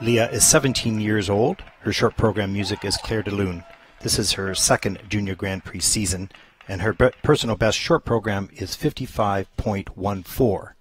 Leah is 17 years old. Her short program music is Clair de Lune. This is her second Junior Grand Prix season, and her personal best short program is 55.14.